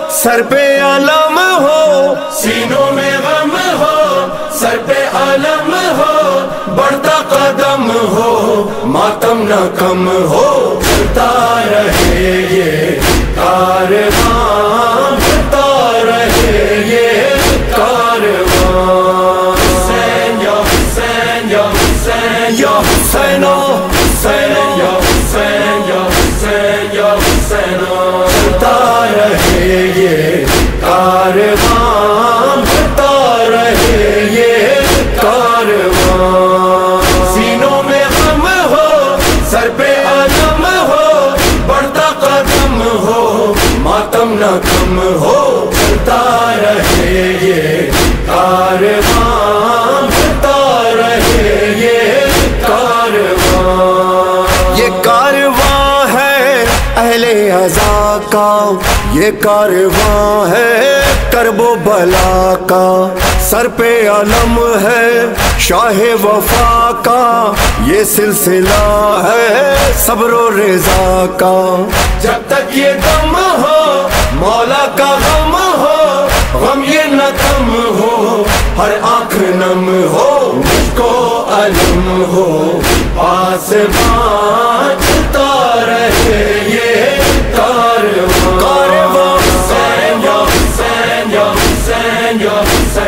Sir पे आलम हो। सीनों में गम हो। सर पे आलम हो। बढ़ता कदम हो। मातम ना कम हो। तार रहे ये कारवां कारवां रहे ये कारवां। में गम हो, सर पे आलम हो, बढ़ता कदम हो, मातम न कम हो रहे ये कारवां ये कारवां। है अहले अजा का, ये कारवां है करबो बला का। सर पे अलम है, शाह वफा का। ये सिलसिला है सब्रो रेजा का। जब तक ये दम हो, मौला का गम हो, गम ये न कम हो, हर आँख नम हो, मुझको अलम हो, पास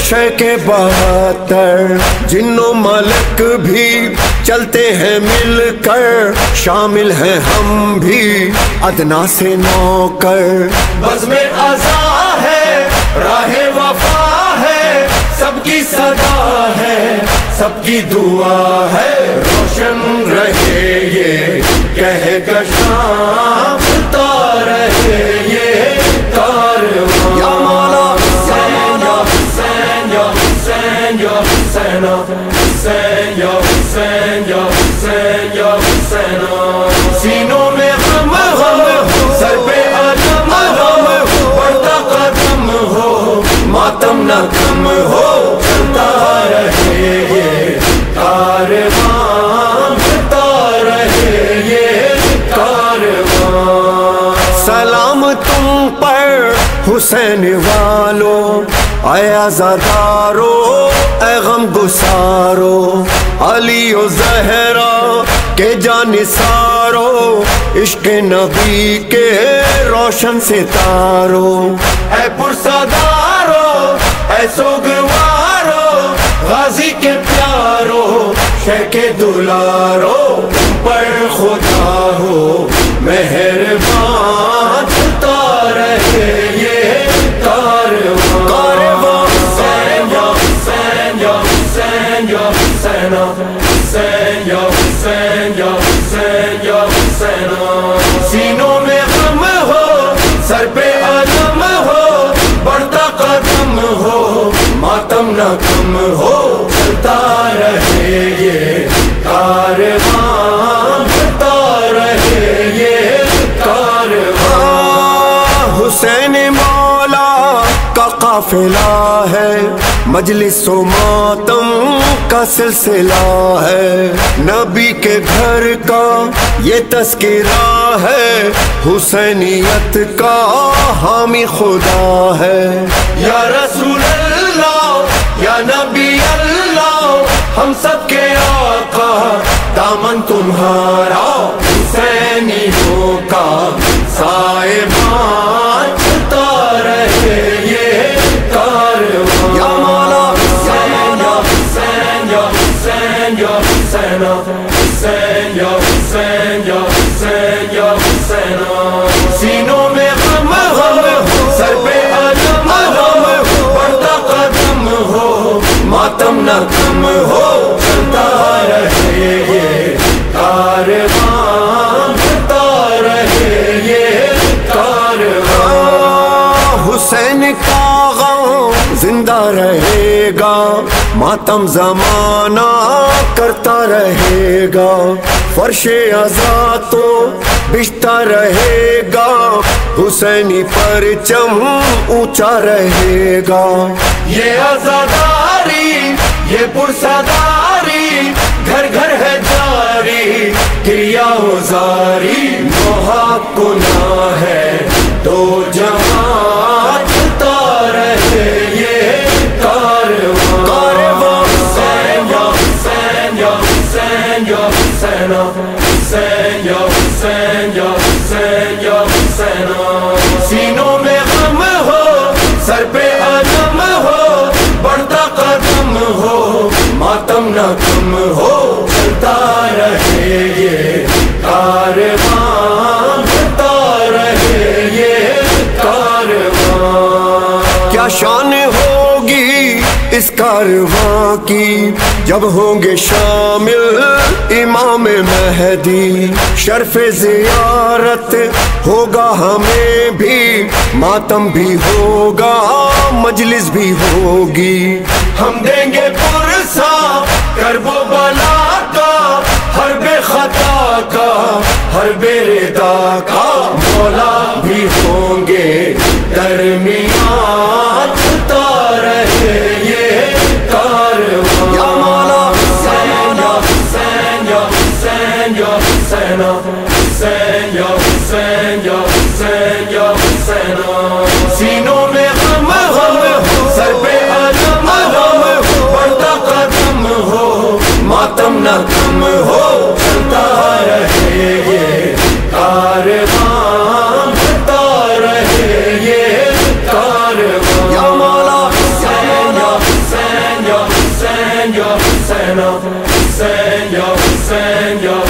शके बहत्तर जिन्नो मलक भी चलते हैं मिलकर, शामिल हैं हम भी अदना से नौकर। बस में आजा है, राह वफा है, सबकी सदा है, सबकी दुआ है, रोशन रहे ये कह कशां हुसैन या हुसैन या हुसैन सीनों में गम हो सर पे आलम हो बढ़ता कदम हो मातम न कम हो चलता रहे ये कारवां चलता रहे ये कारवां सलाम तुम पर हुसैन वालो अयाजादारो गम गुसारो अली ओ जहरा के जानिसारो इश्क नबी के रोशन सितारो। है पुरसदारो है सोगवारो, गाजी के प्यारो, शह के दुलारो पर खुदा हो मेहरबान या हुसैन या हुसैन सीनों में गम हो सर पे आलम हो बढ़ता हो मातम कम हो ये हुसैन का है, मजलिस मातम। का सिलसिला है। नबी के घर का ये तस्करा है। हुसैनियत का हामी खुदा है। या रसूल अल्लाह या नबी अल्लाह हम सब के आका दामन तुम्हारा हुसैन या हुसैन या हुसैन या हुसैन सीनों में गम हो सर पे आलम हो बढ़ता कदम हो मातम न कम हो चलता रहे ये कारवां चलता रहे ये कारवां हुसैन का गम ज़िंदा रहेगा। मातम जमाना करता रहेगा। फर्शे अजा तो बिछता रहेगा। हुसैनी परचम ऊँचा रहेगा। ये आजादारी, ये पुरसादारी घर घर है जारी, क्रिया हो जारी मोहा गुना या हुसैन या हुसैन या हुसैना सीनों में गम हो सर पे आदम हो बढ़ता कदम हो मातम न कम हो चलता रहे ये कारवां इस कारवां की जब होंगे शामिल इमाम महदी, शर्फ जियारत होगा हमें भी, मातम भी होगा, मजलिस भी होगी। हम देंगे पुरसा, करबो बला का, हर बेखता का, हर बेरेदा का, मौला भी होंगे दरमियान। हुसैन या हुसैन या हुसैना सीनों में गम हो सर पे आदम हो बढ़ता कदम हो मातम न कम हो चलता रहे ये कारवां चलता रहे ये कारवां या मौला, हुसैन या हुसैन या हुसैन या हुसैना Señor.